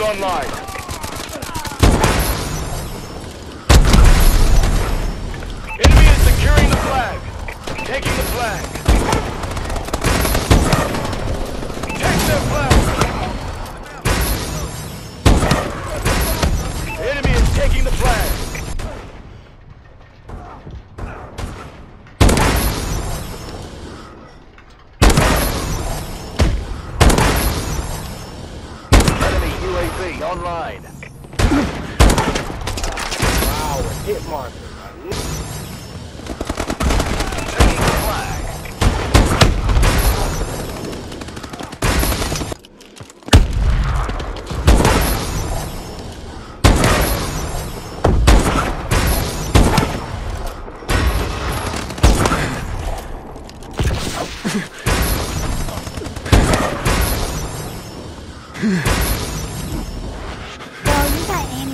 Hostiles online. Enemy is securing the flag. Taking the flag. online. wow, hit marker.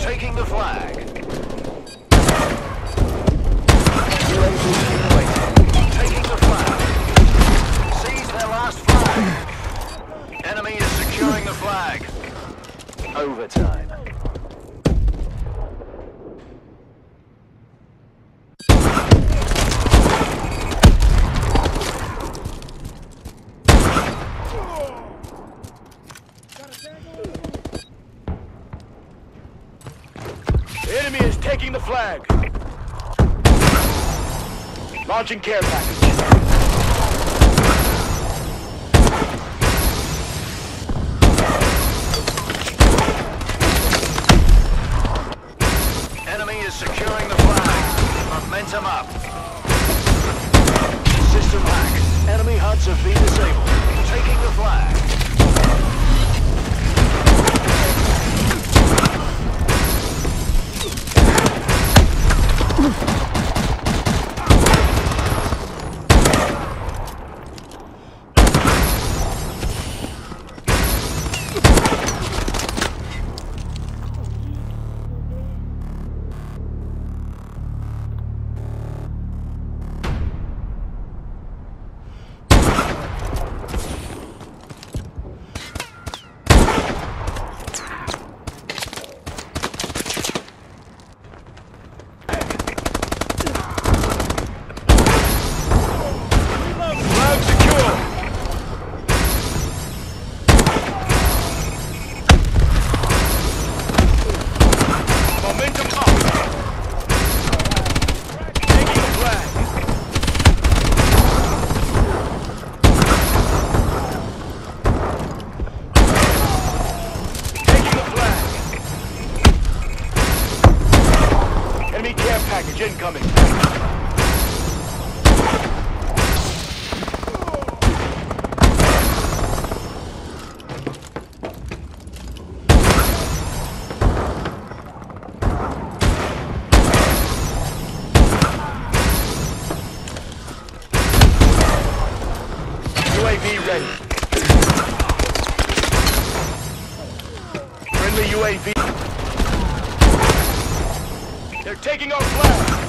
Taking the flag. Taking the flag. Seize their last flag. Enemy is securing the flag. Overtime. The enemy is taking the flag. Launching care package. Care package incoming. UAV ready. Friendly UAV. They're taking our flag.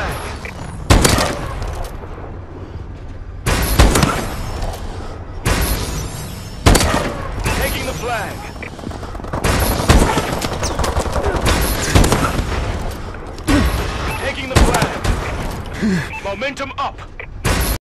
Flag. Taking the flag. Taking the flag. Momentum up.